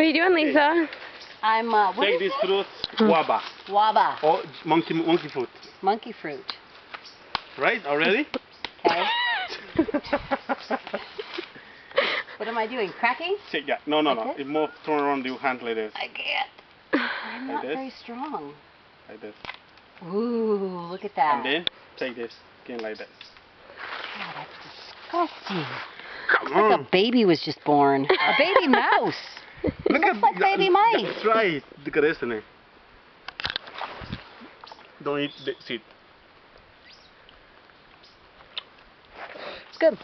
What are you doing, Lisa? I'm, uh, what Take is this it? fruit, guava, Guava. or monkey monkey fruit. Monkey fruit. Right? Already? Okay. What am I doing? Cracking? Take that. No, no, no. Like this? It more turn around your hand like this. I can't. I'm not this? very strong. Like this. Ooh, look at that. And then take this again like this. God, that's disgusting. Come Like on. a baby was just born. A baby mouse. Look at like that- baby mice. That's right. Look at this. Don't eat the seed. It's good.